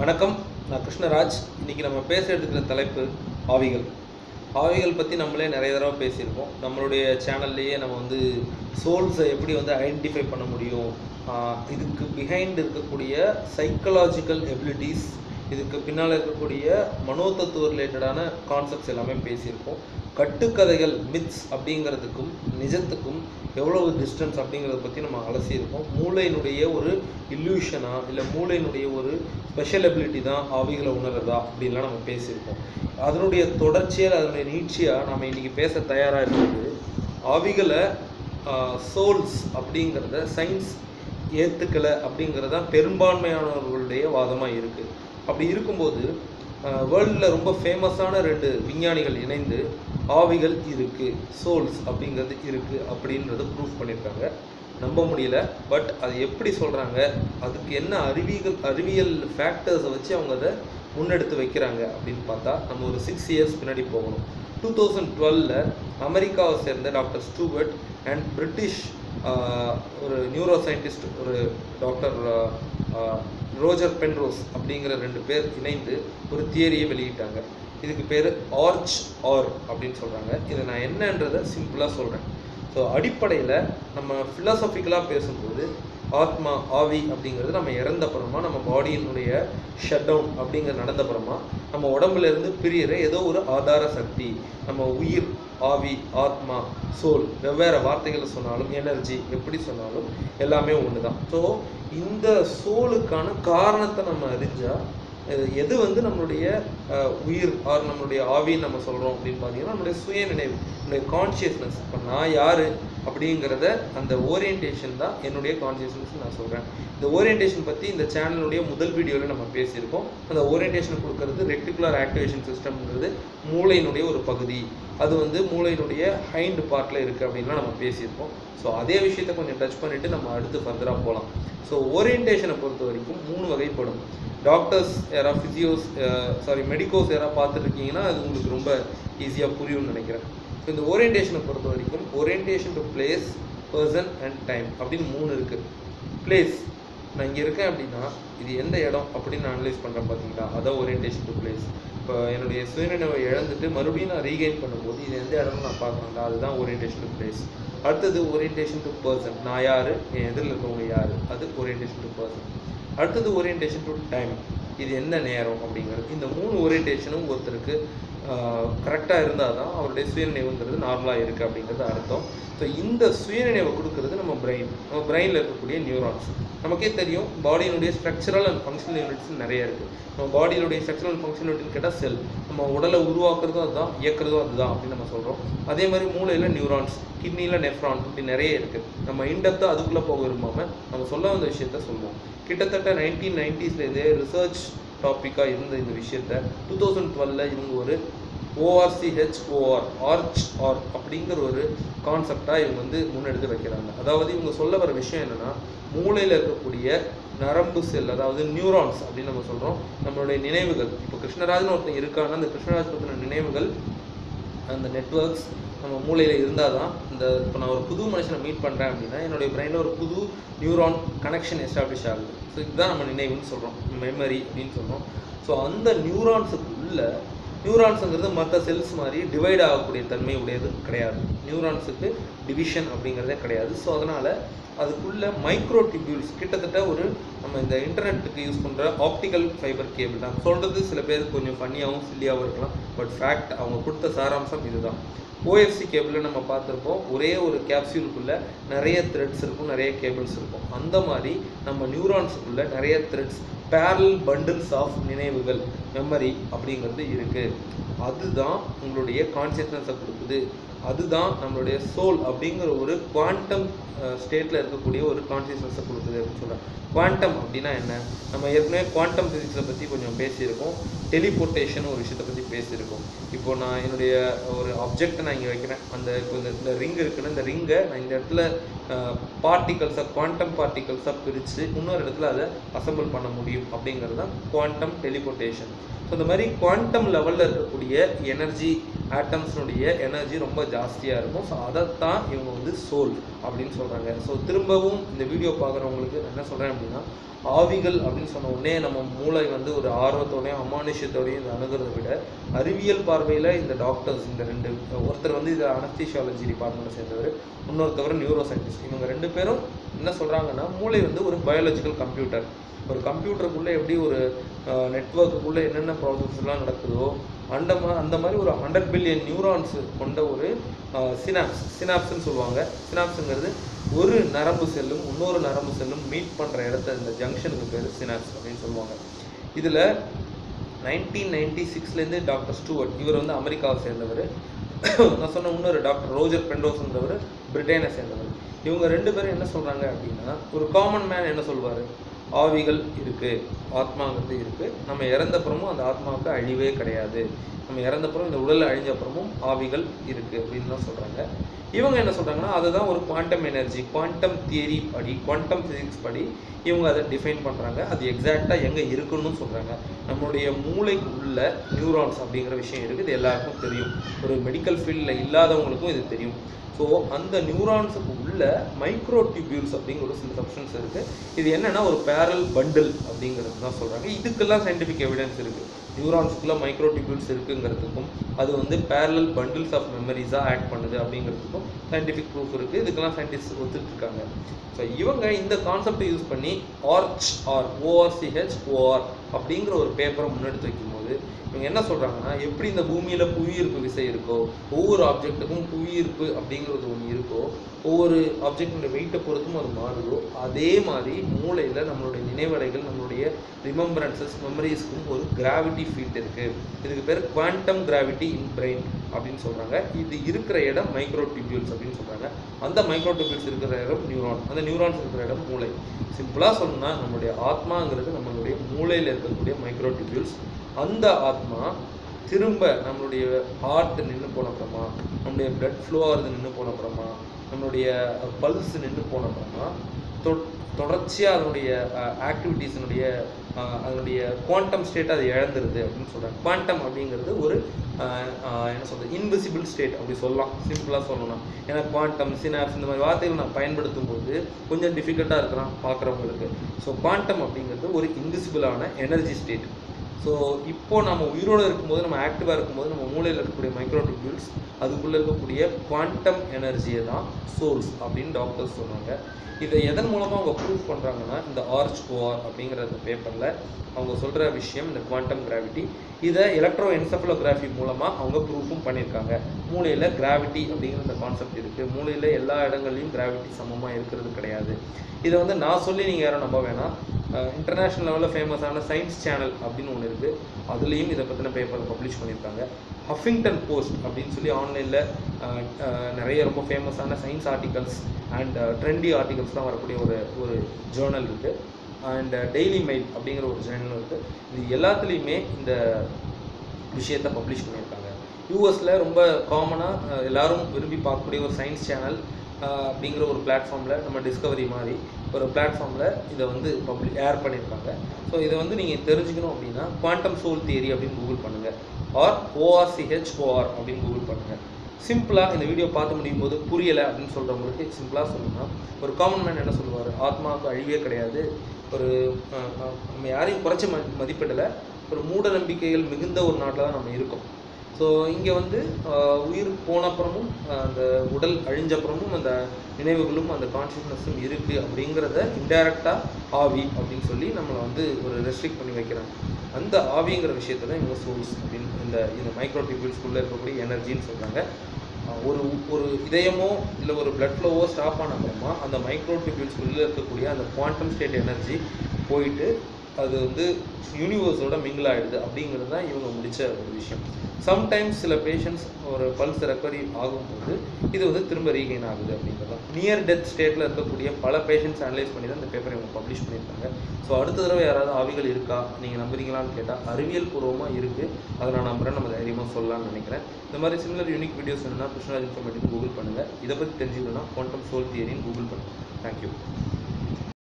வணக்கம் நான் கிருஷ்ணராஜ். இன்னைக்கு நம்ம பேச எடுத்துக்கிற தலைப்பு ஆவிகள் ஆவிகள் பற்றி நம்மளே நிறைய தடவை பேசியிருக்கோம். நம்மளுடைய சேனல்லையே நம்ம வந்து சோல்ஸை எப்படி வந்து ஐடென்டிஃபை பண்ண முடியும்? இதுக்கு பிஹைண்ட் இருக்கக்கூடிய சைக்கலாஜிக்கல் எபிலிட்டிஸ் இதுக்கு பின்னால் இருக்கக்கூடிய மனோதத்துவ ரிலேட்டடான கான்செப்ட்ஸ் எல்லாமே பேசியிருக்கோம். கட்டுக்கதைகள் மித்ஸ் அப்படிங்கிறதுக்கும் நிஜத்துக்கும் எவ்வளவு டிஸ்டன்ஸ் அப்படிங்கிறத பற்றி நம்ம அலசியிருக்கோம். மூளையினுடைய ஒரு இல்யூஷனா இல்லை மூளையினுடைய ஒரு ஸ்பெஷல் அபிலிட்டி தான் ஆவிகளை உணர்றதா அப்படின்லாம் நம்ம பேசியிருக்கோம். அதனுடைய தொடர்ச்சியாக அதனுடைய நீட்சியாக நம்ம இன்றைக்கி பேச தயாராக இருக்கிறது. ஆவிகளை சோல்ஸ் அப்படிங்கிறத சயின்ஸ் ஏற்றுக்கலை அப்படிங்கிறது தான் பெரும்பான்மையானவர்களுடைய வாதமாக இருக்குது அப்படி இருக்கும்போது வேர்ல்டில் ரொம்ப ஃபேமஸான ரெண்டு விஞ்ஞானிகள் இணைந்து ஆவிகள் இருக்குது சோல்ஸ் அப்படிங்கிறது இருக்குது அப்படின்றத ப்ரூஃப் பண்ணியிருக்காங்க. நம்ப முடியல பட் அது எப்படி சொல்கிறாங்க அதுக்கு என்ன அறிவியல் அறிவியல் ஃபேக்டர்ஸை வச்சு அவங்க அதை முன்னெடுத்து வைக்கிறாங்க அப்படின்னு பார்த்தா நம்ம ஒரு சிக்ஸ் இயர்ஸ் பின்னாடி போகணும். டூ தௌசண்ட் டுவெலில் அமெரிக்காவை சேர்ந்த டாக்டர் ஸ்டூவர்ட் அண்ட் பிரிட்டிஷ் ஒரு நியூரோ சயின்டிஸ்ட் ஒரு டாக்டர் ரோஜர் பென்ரோஸ் அப்படிங்கிற ரெண்டு பேர் இணைந்து ஒரு தியரியை வெளியிட்டாங்க. இதுக்கு பேர் ஆர்ச் ஆர் அப்படின்னு சொல்கிறாங்க இதை நான் என்னன்றதை சிம்பிளாக சொல்கிறேன் ஸோ அடிப்படையில் நம்ம ஃபிலாசபிக்கலாக பேசும்போது ஆத்மா ஆவி அப்படிங்கிறது நம்ம இறந்தப்புறமா நம்ம பாடியினுடைய ஷட் டவுன் அப்படிங்கிறது நடந்தப்புறமா நம்ம உடம்புல இருந்து பிரியிற ஏதோ ஒரு ஆதார சக்தி நம்ம உயிர் ஆவி ஆத்மா சோல் வெவ்வேறு வார்த்தைகளை சொன்னாலும் எனர்ஜி எப்படி சொன்னாலும் எல்லாமே ஒன்று தான் ஸோ இந்த சோலுக்கான காரணத்தை நம்ம அறிஞ்சால் எது வந்து நம்மளுடைய உயிர் ஆர் நம்மளுடைய ஆவின்னு நம்ம சொல்கிறோம் அப்படின்னு பார்த்தீங்கன்னா நம்மளுடைய சுய நினைவு நம்மளுடைய கான்ஷியஸ்னஸ் இப்போ நான் யார் அப்படிங்கிறத அந்த ஓரியன்டேஷன் தான் என்னுடைய கான்சியஸ்னஸ் நான் சொல்கிறேன் இந்த ஓரியன்டேஷன் பற்றி இந்த சேனலுடைய முதல் வீடியோவில் நம்ம பேசியிருக்கோம். அந்த ஓரியன்டேஷன் கொடுக்கறது ரெக்டிகுலர் ஆக்டிவேஷன் சிஸ்டம்ங்கிறது மூளையினுடைய ஒரு பகுதி. அது வந்து மூளையினுடைய ஹைண்ட் பார்ட்டில் இருக்குது அப்படின்லாம் நம்ம பேசியிருக்கோம். ஸோ அதே விஷயத்தை கொஞ்சம் டச் பண்ணிவிட்டு நம்ம அடுத்து ஃபர்தராக போகலாம் ஸோ ஓரியன்டேஷனை பொறுத்த வரைக்கும் மூணு வகைப்படும். டாக்டர்ஸ் யாராவது ஃபிசியோஸ் சாரி மெடிக்கோஸ் யாராவது பார்த்துட்ருக்கீங்கன்னா அது உங்களுக்கு ரொம்ப ஈஸியாக புரியும்னு நினைக்கிறேன். ஸோ இந்த ஓரியன்டேஷனை பொறுத்த வரைக்கும் orientation to place person and time அப்படின்னு மூணு இருக்குது பிளேஸ் நான் இங்கே இருக்கேன் அப்படின்னா இது எந்த இடம் அப்படின்னு நான் அனலைஸ் பண்ணுறேன் பார்த்தீங்களா? அதான் ஓரியன்டேஷன் டு பிளேஸ் இப்போ என்னுடைய சுயநினைவை இழந்துட்டு மறுபடியும் நான் ரீகெயின் பண்ணும்போது இது எந்த இடம்னு நான் பார்க்குறேன்டா அதுதான் ஓரியன்டேஷன் டு பிளேஸ் அடுத்தது ஓரியன்டேஷன் டு பர்சன் நான் யார்? என் எதிரில் இருக்கவங்க யார்? அது ஓரியன்டேஷன் டு பர்சன் அடுத்தது ஓரியன்டேஷன் டு டைம் இது என்ன நேரம் அப்படிங்கிறது. இந்த மூணு ஓரியன்டேஷனும் ஒருத்தருக்கு கரெக்டாக இருந்தால் தான் அவருடைய சுயநினைவுங்கிறது நார்மலாக இருக்குது அப்படிங்கிறது அர்த்தம். ஸோ இந்த சுயநினைவை கொடுக்கறது நம்ம பிரெயின் நம்ம பிரெயினில் இருக்கக்கூடிய நியூரான்ஸ் நமக்கே தெரியும் பாடியினுடைய ஸ்ட்ரக்சரல் அண்ட் ஃபங்க்ஷனல் யூனிட்ஸ் நிறைய இருக்குது நம்ம பாடியினுடைய ஸ்ட்ரக்சரல் அண்ட் ஃபங்க்ஷனல் யூனிட்னு கேட்டால் செல் நம்ம உடலை உருவாக்குறதும் அதுதான் இயக்குறதும் அதுதான் அப்படின்னு நம்ம சொல்கிறோம் அதே மாதிரி மூளையில் நியூரான்ஸ் கிட்னியில் நெஃப்ரான் இப்படி நிறைய இருக்குது நம்ம இன்டெப்த்தாக அதுக்குள்ளே போக விரும்பாமல் நம்ம சொல்ல வந்த விஷயத்த சொல்லுவோம். கிட்டத்தட்ட நைன்டீன் நைன்டிஸ்லேருந்தே ரிசர்ச் டாப்பிக்காக இருந்த இந்த விஷயத்த டூ தௌசண்ட் டுவெல்ல இவங்க ஒரு ஓஆர்சிஹெச்ஓஆர் ஆர்ச் ஆர் அப்படிங்கிற ஒரு கான்செப்டாக இவங்க வந்து முன்னெடுத்து வைக்கிறாங்க. அதாவது இவங்க சொல்ல வர விஷயம் என்னென்னா மூளையில் இருக்கக்கூடிய நரம்பு செல் அதாவது நியூரான்ஸ் அப்படின்னு நம்ம சொல்கிறோம் நம்மளுடைய நினைவுகள். இப்போ கிருஷ்ணராஜ்னு ஒருத்தன் இருக்காங்க அந்த கிருஷ்ணராஜ் பற்றின நினைவுகள் அந்த நெட்வொர்க்ஸ் நம்ம மூளையில் இருந்தால் தான் இந்த இப்போ நான் ஒரு புது மனுஷனை மீட் பண்ணுறேன் அப்படின்னா என்னுடைய பிரெயினில் ஒரு புது நியூரான் கனெக்ஷன் எஸ்டாப்ளிஷ் ஆகுது. ஸோ இதுதான் நம்ம நினைவுன்னு சொல்கிறோம் மெமரி அப்படின்னு சொல்கிறோம் ஸோ அந்த நியூரான்ஸுக்குள்ள நியூரான்ஸுங்கிறது மற்ற செல்ஸ் மாதிரி டிவைட் ஆகக்கூடிய தன்மை உடையது கிடையாது. நியூரான்ஸுக்கு டிவிஷன் அப்படிங்கிறதே கிடையாது. ஸோ அதனால் அதுக்குள்ள மைக்ரோ டிபியூல்ஸ் கிட்டத்தட்ட ஒரு நம்ம இந்த இன்டர்நெட்டுக்கு யூஸ் பண்ணுற ஆப்டிக்கல் ஃபைபர் கேபிள் தான். சொல்கிறது சில பேருக்கு கொஞ்சம் ஃபன்னியாகவும் சில்லியாகவும் இருக்கலாம். பட் ஃபேக்ட் அவங்க கொடுத்த சாராம்சம் இதுதான். ஓஎஃப்சி கேபிளில் நம்ம பார்த்துருப்போம் ஒரே ஒரு கேப்சியூலுக்குள்ளே நிறைய த்ரெட்ஸ் இருக்கும் நிறைய கேபிள்ஸ் இருக்கும். அந்த மாதிரி நம்ம நியூரான்ஸுக்குள்ளே நிறைய த்ரெட்ஸ் பேரல் பண்டில்ஸ் ஆஃப் நினைவுகள் மெமரி அப்படிங்கிறது இருக்குது அதுதான் உங்களுடைய கான்சியஸ்னஸை கொடுக்குது. அதுதான் நம்மளுடைய சோல் அப்படிங்கிற ஒரு குவாண்டம் ஸ்டேட்டில் இருக்கக்கூடிய ஒரு கான்சியஸ்னஸை கொடுக்குது அப்படின்னு சொல்கிறேன் குவாண்டம் அப்படின்னா என்ன? நம்ம ஏற்கனவே குவாண்டம் ஃபிசிக்ஸை பற்றி கொஞ்சம் பேசியிருக்கோம். டெலிபோர்ட்டேஷன் ஒரு விஷயத்தை பற்றி பேசியிருக்கோம். இப்போ நான் என்னுடைய ஒரு ஆப்ஜெக்டை நான் இங்கே வைக்கிறேன். அந்த இப்போ இந்த இந்த ரிங் இருக்குன்னா இந்த ரிங்கை நான் இந்த இடத்துல பார்ட்டிகல்ஸாக குவாண்டம் பார்ட்டிகல்ஸாக பிரித்து இன்னொரு இடத்துல அதை அசம்பிள் பண்ண முடியும் அப்படிங்கிறது தான் குவாண்டம் டெலிபோர்ட்டேஷன் ஸோ இந்த மாதிரி குவாண்டம் லெவலில் இருக்கக்கூடிய எனர்ஜி ஆட்டம்ஸ்னுடைய எனர்ஜி ரொம்ப ஜாஸ்தியாக இருக்கும். ஸோ அதைத்தான் இவங்க வந்து சோல் அப்படின்னு சொல்கிறாங்க ஸோ திரும்பவும் இந்த வீடியோ பார்க்குறவங்களுக்கு என்ன சொல்கிறேன் அப்படின்னா ஆவிகள் அப்படின்னு சொன்ன உடனே நம்ம மூளை வந்து ஒரு ஆர்வத்தோடையும் அமானுஷ்யத்தோடையும் இதை அணுகிறத விட அறிவியல் பார்வையில் இந்த டாக்டர்ஸ் இந்த ரெண்டு ஒருத்தர் வந்து இது அனஸ்தீஷியாலஜி டிபார்ட்மெண்ட்டை சேர்ந்தவர் இன்னொருத்தவர் நியூரோ சயின்டிஸ்ட் இவங்க ரெண்டு பேரும் என்ன சொல்கிறாங்கன்னா மூளை வந்து ஒரு பயாலஜிக்கல் கம்ப்யூட்டர் ஒரு கம்ப்யூட்டருக்குள்ளே எப்படி ஒரு நெட்ஒர்க்குள்ளே என்னென்ன ப்ராசஸ்லாம் நடக்குதோ அந்த மா அந்த மாதிரி ஒரு ஹண்ட்ரட் பில்லியன் நியூரான்ஸ் கொண்ட ஒரு சினாப்ஸ் சினாப்ஸ்ன்னு சொல்லுவாங்க. சினாப்ஸுங்கிறது ஒரு நரம்பு செல்லும் இன்னொரு நரம்பு செல்லும் மீட் பண்ணுற இடத்த இந்த ஜங்ஷனுக்கு பேர் சினாப்ஸ் அப்படின்னு சொல்லுவாங்க. இதில் நைன்டீன் நைன்டி சிக்ஸ்லேருந்து டாக்டர் ஸ்டூவர்ட் இவர் வந்து அமெரிக்காவை சேர்ந்தவர். நான் சொன்ன இன்னொரு டாக்டர் ரோஜர் பெண்டோஸ்ன்றவர் பிரிட்டனை சேர்ந்தவர். இவங்க ரெண்டு பேரும் என்ன சொல்கிறாங்க அப்படின்னா ஒரு காமன் மேன் என்ன சொல்வார்? ஆவிகள் இருக்குது ஆத்மாங்கிறது இருக்குது நம்ம இறந்தப்புறமும் அந்த ஆத்மாவுக்கு அழிவே கிடையாது. நம்ம இறந்தப்புறம் இந்த உடல் அழிஞ்ச அப்புறமும் ஆவிகள் இருக்குது அப்படின்னு தான் சொல்கிறாங்க இவங்க என்ன சொல்கிறாங்கன்னா அதுதான் ஒரு குவாண்டம் எனர்ஜி குவாண்டம் தியரி படி குவாண்டம் ஃபிசிக்ஸ் படி இவங்க அதை டிஃபைன் பண்ணுறாங்க அது எக்ஸாக்டாக எங்கே இருக்குன்னு சொல்கிறாங்க நம்மளுடைய மூளைக்கு உள்ள நியூரான்ஸ் அப்படிங்கிற விஷயம் இருக்குது. இது எல்லாருக்கும் தெரியும். ஒரு மெடிக்கல் ஃபீல்டில் இல்லாதவங்களுக்கும் இது தெரியும். ஸோ அந்த நியூரான்ஸுக்கு உள்ள மைக்ரோ டியூபியூல்ஸ் அப்படிங்கிற ஒரு சில சப்ஸ்டன்ஸ் இருக்குது இது என்னென்னா ஒரு பேரல் பண்டில் அப்படிங்கிறது தான் சொல்கிறாங்க இதுக்கெல்லாம் சயின்டிஃபிக் எவிடன்ஸ் இருக்குது நியூரான்ஸுக்குள்ளே மைக்ரோ டியூபியூல்ஸ் இருக்குங்கிறதுக்கும் அது வந்து பேரல் பண்டில்ஸ் ஆஃப் மெமரிஸாக ஆக்ட் பண்ணுது அப்படிங்கிறதுக்கும் சயின்டிஃபிக் ப்ரூஃப் இருக்குது இதுக்கெல்லாம் சயின்டிஸ்ட் ஒத்துட்டு இருக்காங்க ஸோ இவங்க இந்த கான்செப்டை யூஸ் பண்ணி ஆர்ச் ஆர் ஓஆர்சிஹெச் ஓஆர் அப்படிங்கிற ஒரு பேப்பரை முன்னெடுத்து வைக்கும் இவங்க என்ன சொல்கிறாங்கன்னா எப்படி இந்த பூமியில் புவியீர்ப்பு விசை இருக்கோ ஒவ்வொரு ஆப்ஜெக்ட்டுக்கும் புவியீர்ப்பு அப்படிங்கிறது ஒன்று இருக்கோ ஒவ்வொரு ஆப்ஜெக்டினுடைய வெயிட்டை பொறுத்தும் அது மாறுதோ அதே மாதிரி மூளையில் நம்மளுடைய நினைவலைகள் நம்மளுடைய ரிமம்பரன்சஸ் மெமரிஸ்க்கும் ஒரு கிராவிட்டி ஃபீல்ட் இருக்குது இதுக்கு பேர் குவாண்டம் கிராவிட்டி இன் பிரெயின் அப்படின்னு சொல்கிறாங்க இது இருக்கிற இடம் மைக்ரோ டிபியூல்ஸ் அப்படின்னு சொல்கிறாங்க அந்த மைக்ரோ டிபியூல்ஸ் இருக்கிற இடம் நியூரான் அந்த நியூரான்ஸ் இருக்கிற இடம் மூளை. சிம்பிளாக சொன்னால் நம்மளுடைய ஆத்மாங்கிறது நம்மளுடைய மூளையில் இருக்கக்கூடிய மைக்ரோ டிபியூல்ஸ் அந்த ஆத்மா திரும்ப நம்மளுடைய ஹார்ட் நின்று போன அப்புறமா நம்மளுடைய பிளட் ஃப்ளோ ஆகுது நின்று போன அப்புறமா நம்மளுடைய பல்ஸ் நின்று போன அப்புறமா தொ- தொடர்ச்சியாக அதனுடைய ஆக்டிவிட்டீஸினுடைய அதனுடைய குவாண்டம் ஸ்டேட் அது இழந்துருது அப்படின்னு சொல்கிறாங்க குவாண்டம் அப்படிங்கிறது ஒரு என்ன சொல்கிறது இன்விசிபிள் ஸ்டேட் அப்படி சொல்லலாம். சிம்பிளாக சொல்லணும் ஏன்னா குவாண்டம் சினாப்ஸ் இந்த மாதிரி வார்த்தைகள் நான் பயன்படுத்தும் போது கொஞ்சம் டிஃபிகல்ட்டாக இருக்கிறான் பார்க்குறவங்களுக்கு. ஸோ குவாண்டம் அப்படிங்கிறது ஒரு இன்விசிபிளான எனர்ஜி ஸ்டேட் ஸோ இப்போ நம்ம உயிரோடு இருக்கும்போது நம்ம ஆக்டிவாக இருக்கும்போது நம்ம மூளையில் இருக்கக்கூடிய மைக்ரோட்யூபியூல்ஸ் அதுக்குள்ளே இருக்கக்கூடிய குவாண்டம் எனர்ஜியை தான் சோல்ஸ் அப்படின்னு டாக்டர்ஸ் சொன்னாங்க. இதை எதன் மூலமாக அவங்க ப்ரூவ் பண்ணுறாங்கன்னா இந்த ஆர்ச் ஓஆர் அப்படிங்கிற அந்த பேப்பரில் அவங்க சொல்கிற விஷயம் இந்த குவாண்டம் கிராவிட்டி இதை எலக்ட்ரோ என்செஃபலோகிராஃபி மூலமாக அவங்க ப்ரூஃபும் பண்ணியிருக்காங்க. மூளையில் கிராவிட்டி அப்படிங்கிற அந்த கான்செப்ட் இருக்குது மூளையில் எல்லா இடங்கள்லையும் கிராவிட்டி சமமாக இருக்கிறது கிடையாது. இதை வந்து நான் சொல்லி நீங்கள் யாரும் நம்ப வேணாம். இன்டர்நேஷ்னல் லெவலில் ஃபேமஸான சயின்ஸ் சேனல் அப்படின்னு ஒன்று இருக்குது அதுலேயும் இதை பற்றின பேப்பர் பப்ளிஷ் பண்ணியிருக்காங்க. ஹஃபிங்டன் போஸ்ட் அப்படின்னு சொல்லி ஆன்லைனில் நிறைய ரொம்ப ஃபேமஸான சயின்ஸ் ஆர்டிகல்ஸ் அண்ட் ட்ரெண்டி ஆர்டிகல்ஸ்லாம் வரக்கூடிய ஒரு ஒரு ஜேர்னல் இருக்குது அண்ட் டெய்லி மெயில் அப்படிங்கிற ஒரு ஜேர்னல் இருக்குது இது எல்லாத்துலேயுமே இந்த விஷயத்தை பப்ளிஷ் பண்ணியிருக்காங்க. யூஎஸில் ரொம்ப காமனாக எல்லாரும் விரும்பி பார்க்கக்கூடிய ஒரு சயின்ஸ் சேனல் அப்படிங்கிற ஒரு பிளாட்ஃபார்மில் நம்ம டிஸ்கவரி மாதிரி ஒரு பிளாட்ஃபார்மில் இதை வந்து பப்ளி ஏர் பண்ணியிருக்காங்க. ஸோ இதை வந்து நீங்கள் தெரிஞ்சுக்கணும் அப்படின்னா குவாண்டம் சோல் தியரி அப்படின்னு கூகுள் பண்ணுங்கள் or O R C H O R அப்படின்னு கூகுள் பண்ணுங்கள் சிம்பிளாக இந்த வீடியோ பார்த்து முடியும் போது புரியலை அப்படின்னு சொல்கிறவங்களுக்கு சிம்பிளாக சொல்லணும்னா ஒரு காமன் மேன் என்ன சொல்லுவார்? ஆத்மாவுக்கு அழிவே கிடையாது. ஒரு நம்ம யாரையும் குறைச்சி ம மதிப்பிடலை. ஒரு மூட நம்பிக்கைகள் மிகுந்த ஒரு நாட்டில் தான் நம்ம இருக்கோம். ஸோ இங்கே வந்து உயிர் போனப்புறமும் அந்த உடல் அழிஞ்சப்புறமும் அந்த நினைவுகளும் அந்த கான்ஷியஸ்னஸும் இருக்குது அப்படிங்கிறத இன்டைரக்டாக ஆவி அப்படின்னு சொல்லி நம்மளை வந்து ஒரு ரெஸ்ட்ரிக்ட் பண்ணி வைக்கிறாங்க. அந்த ஆவிங்கிற விஷயத்தை தான் இவங்க சோல்ஸ் அப்படின்னு இந்த இந்த மைக்ரோ டியூபிள்ஸ்குள்ளே இருக்கக்கூடிய எனர்ஜின்னு சொல்கிறாங்க ஒரு ஒரு இதயமோ இல்லை ஒரு பிளட் ஃப்ளோவோ ஸ்டாப் ஆன அப்புறமா அந்த மைக்ரோ டியூபிள்ஸ்குள்ளே இருக்கக்கூடிய அந்த குவாண்டம் ஸ்டேட் எனர்ஜி போயிட்டு அது வந்து யூனிவர்ஸோட மிங்கிள் ஆகிடுது அப்படிங்கிறது தான் இவங்க முடிச்ச ஒரு விஷயம். சம்டைம்ஸ் சில பேஷண்ட்ஸ் ஒரு பல்ஸ் ரெக்கவரி ஆகும்போது இது வந்து திரும்ப ரீகெயின் ஆகுது அப்படிங்கிறது நியர் டெத் ஸ்டேட்டில் இருக்கக்கூடிய பல பேஷண்ட்ஸ் அனலைஸ் பண்ணி தான் இந்த பேப்பரை இவங்க பப்ளிஷ் பண்ணியிருக்காங்க. ஸோ அடுத்த தடவை யாராவது ஆவிகள் இருக்கா? நீங்கள் நம்புறீங்களான்னு கேட்டால் அறிவியல் பூர்வமாக இருக்குது அதை நான் நம்புறேன். நம்ம தைரியமாக சொல்லலாம்னு நினைக்கிறேன். இந்த மாதிரி சிமிலர் யூனிக் வீடியோஸ் வேணும்னா கிருஷ்ணராஜ் இன்ஃபர்மேட்டிவ் கூகுள் பண்ணுங்கள் இதை பற்றி தெரிஞ்சுக்கணும்னா குவாண்டம் சோல் தியரின்னு கூகுள் பண்ணுங்கள் தேங்க்யூ